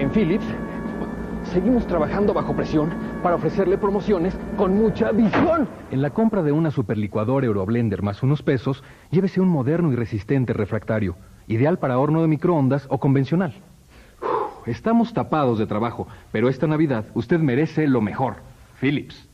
En Philips, seguimos trabajando bajo presión para ofrecerle promociones con mucha visión. En la compra de una superlicuadora Euroblender más unos pesos, llévese un moderno y resistente refractario, ideal para horno de microondas o convencional. Estamos tapados de trabajo, pero esta Navidad usted merece lo mejor. Philips.